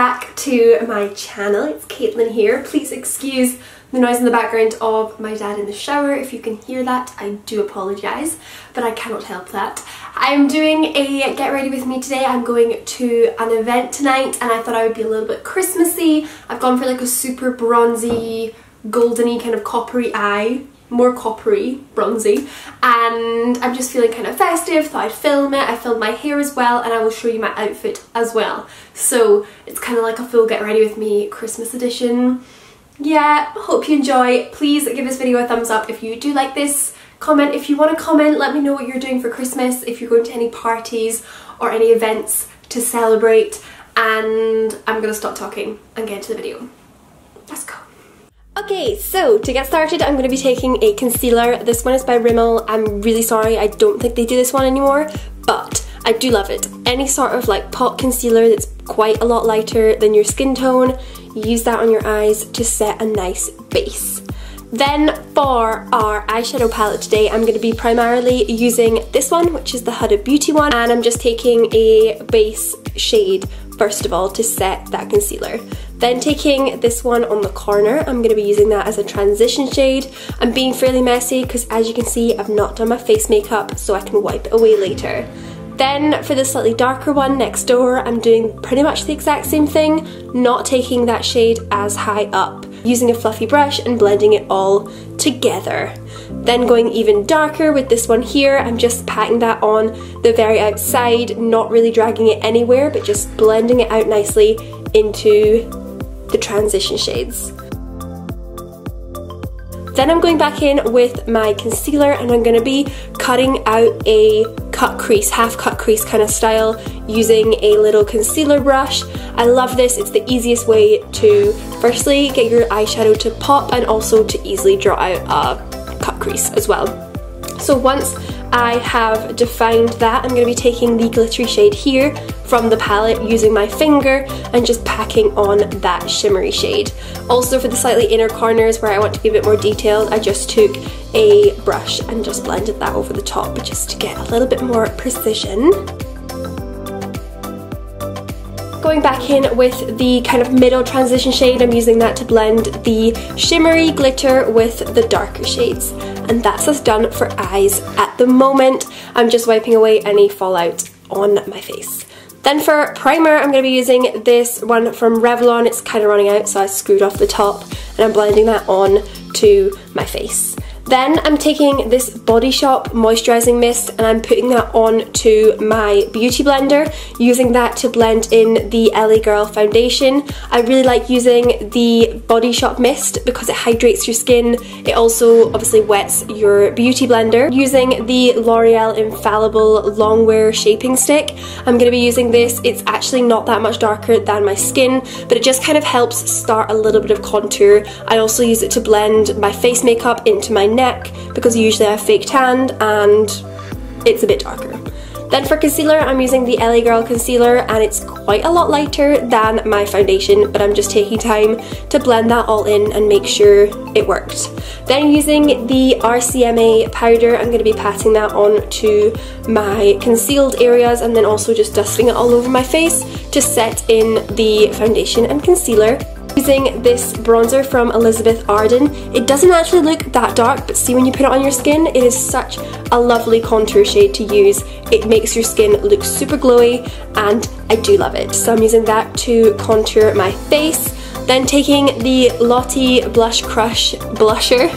back to my channel. It's Kaitlin here. Please excuse the noise in the background of my dad in the shower. If you can hear that, I do apologise, but I cannot help that. I'm doing a get ready with me today. I'm going to an event tonight and I thought I would be a little bit Christmassy. I've gone for like a super bronzy, goldeny kind of coppery eye more coppery, bronzy, and I'm just feeling kind of festive, thought I'd film it. I filmed my hair as well, and I will show you my outfit as well. So it's kind of like a full get ready with me Christmas edition. Yeah, hope you enjoy. Please give this video a thumbs up if you do like this. Comment if you want to comment, let me know what you're doing for Christmas, if you're going to any parties or any events to celebrate, and I'm gonna stop talking and get into the video. Let's go. Okay, so to get started, I'm going to be taking a concealer. This one is by Rimmel. I'm really sorry, I don't think they do this one anymore, but I do love it. Any sort of like pot concealer that's quite a lot lighter than your skin tone, use that on your eyes to set a nice base. Then for our eyeshadow palette today, I'm going to be primarily using this one, which is the Huda Beauty one, and I'm just taking a base shade first of all to set that concealer. Then taking this one on the corner, I'm going to be using that as a transition shade. I'm being fairly messy because as you can see I've not done my face makeup so I can wipe it away later. Then for the slightly darker one next door, I'm doing pretty much the exact same thing, not taking that shade as high up, using a fluffy brush and blending it all together. Then going even darker with this one here, I'm just patting that on the very outside, not really dragging it anywhere, but just blending it out nicely into the transition shades. Then I'm going back in with my concealer and I'm going to be cutting out a cut crease, half cut crease kind of style using a little concealer brush. I love this, it's the easiest way to firstly get your eyeshadow to pop and also to easily draw out a cut crease as well. So once I have defined that, I'm going to be taking the glittery shade here from the palette using my finger and just packing on that shimmery shade. Also for the slightly inner corners where I want to be a bit more detailed, I just took a brush and just blended that over the top just to get a little bit more precision. Going back in with the kind of middle transition shade, I'm using that to blend the shimmery glitter with the darker shades. And that's us done for eyes at the moment. I'm just wiping away any fallout on my face. Then for primer, I'm going to be using this one from Revlon. It's kind of running out, so I screwed off the top and I'm blending that on to my face. Then I'm taking this Body Shop Moisturising Mist and I'm putting that on to my Beauty Blender, using that to blend in the LA Girl foundation. I really like using the Body Shop Mist because it hydrates your skin. It also obviously wets your Beauty Blender. Using the L'Oreal Infallible Longwear Shaping Stick, I'm going to be using this. It's actually not that much darker than my skin, but it just kind of helps start a little bit of contour. I also use it to blend my face makeup into my neck because usually I fake tanned and it's a bit darker. Then for concealer, I'm using the LA Girl concealer and it's quite a lot lighter than my foundation, but I'm just taking time to blend that all in and make sure it worked. Then using the RCMA powder, I'm going to be patting that on to my concealed areas and then also just dusting it all over my face to set in the foundation and concealer using this bronzer from Elizabeth Arden. It doesn't actually look that dark, but see when you put it on your skin, it is such a lovely contour shade to use. It makes your skin look super glowy and I do love it. So I'm using that to contour my face. Then taking the Lottie Blush Crush blusher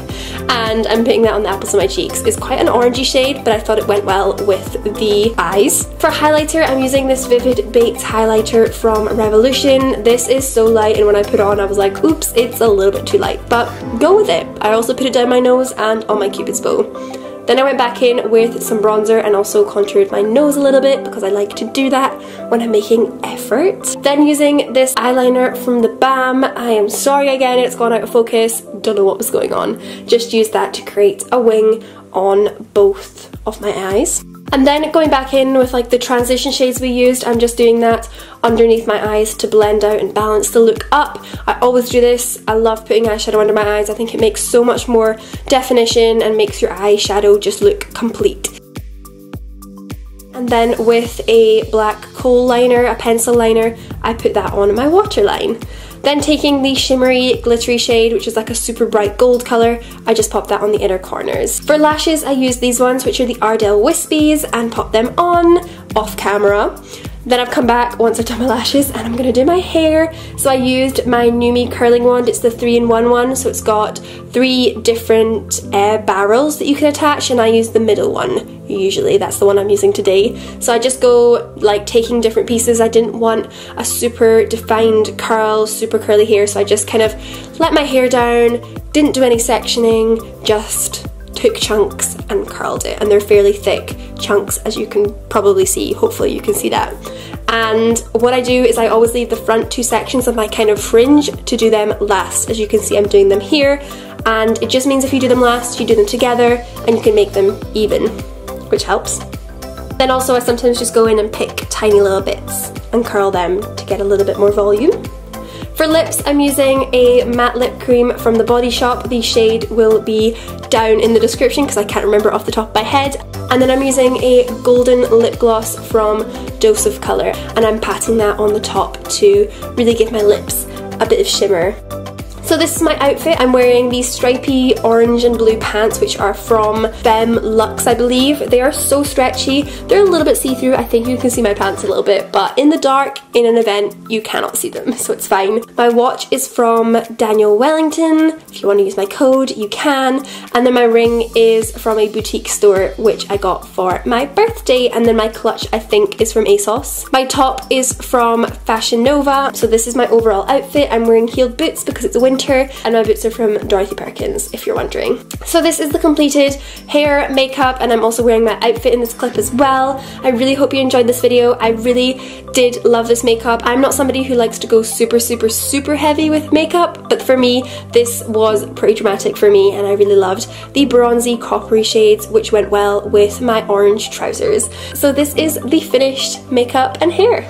and I'm putting that on the apples of my cheeks. It's quite an orangey shade, but I thought it went well with the eyes. For highlighter, I'm using this Vivid Baked highlighter from Revolution. This is so light, and when I put it on, I was like, oops, it's a little bit too light, but go with it. I also put it down my nose and on my cupid's bow. Then I went back in with some bronzer and also contoured my nose a little bit because I like to do that when I'm making effort. Then using this eyeliner from the Balm, I am sorry again it's gone out of focus, don't know what was going on. Just used that to create a wing on both of my eyes. And then going back in with like the transition shades we used, I'm just doing that underneath my eyes to blend out and balance the look up. I always do this. I love putting eyeshadow under my eyes. I think it makes so much more definition and makes your eyeshadow just look complete. And then with a black kohl liner, a pencil liner, I put that on my waterline. Then taking the shimmery glittery shade, which is like a super bright gold colour, I just pop that on the inner corners. For lashes, I use these ones, which are the Ardell Wispies, and pop them on off camera. Then I've come back once I've done my lashes and I'm gonna do my hair. So I used my NuMe curling wand. It's the three-in-one one, so it's got three different uh, barrels that you can attach and I use the middle one usually. That's the one I'm using today. So I just go like taking different pieces. I didn't want a super defined curl, super curly hair, so I just kind of let my hair down, didn't do any sectioning, just took chunks and curled it and they're fairly thick chunks as you can probably see. Hopefully you can see that. And what I do is I always leave the front two sections of my kind of fringe to do them last. As you can see I'm doing them here. And it just means if you do them last you do them together and you can make them even which helps. Then also I sometimes just go in and pick tiny little bits and curl them to get a little bit more volume. For lips, I'm using a matte lip cream from the Body Shop. The shade will be down in the description because I can't remember off the top of my head. And then I'm using a golden lip gloss from Dose of Colour and I'm patting that on the top to really give my lips a bit of shimmer. So this is my outfit. I'm wearing these stripy orange and blue pants which are from Femme Luxe I believe. They are so stretchy. They're a little bit see-through. I think you can see my pants a little bit but in the dark in an event you cannot see them so it's fine. My watch is from Daniel Wellington. If you want to use my code you can. And then my ring is from a boutique store which I got for my birthday and then my clutch I think is from ASOS. My top is from Fashion Nova. So this is my overall outfit. I'm wearing heeled boots because it's a winter winter and my boots are from Dorothy Perkins if you're wondering. So this is the completed hair, makeup and I'm also wearing my outfit in this clip as well. I really hope you enjoyed this video. I really did love this makeup. I'm not somebody who likes to go super super super heavy with makeup but for me this was pretty dramatic for me and I really loved the bronzy coppery shades which went well with my orange trousers. So this is the finished makeup and hair.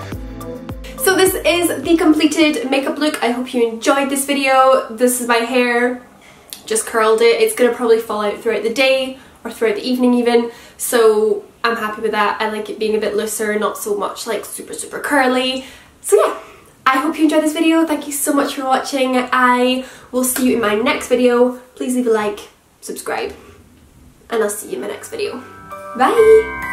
So this is the completed makeup look. I hope you enjoyed this video. This is my hair. Just curled it. It's to probably fall out throughout the day or throughout the evening even. So I'm happy with that. I like it being a bit looser, not so much like super, super curly. So yeah, I hope you enjoyed this video. Thank you so much for watching. I will see you in my next video. Please leave a like, subscribe, and I'll see you in my next video. Bye!